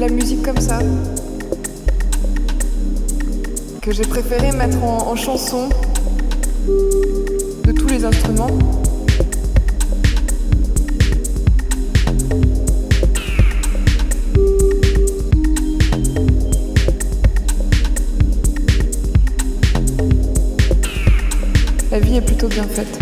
La musique comme ça, que j'ai préféré mettre en chanson de tous les instruments. La vie est plutôt bien faite.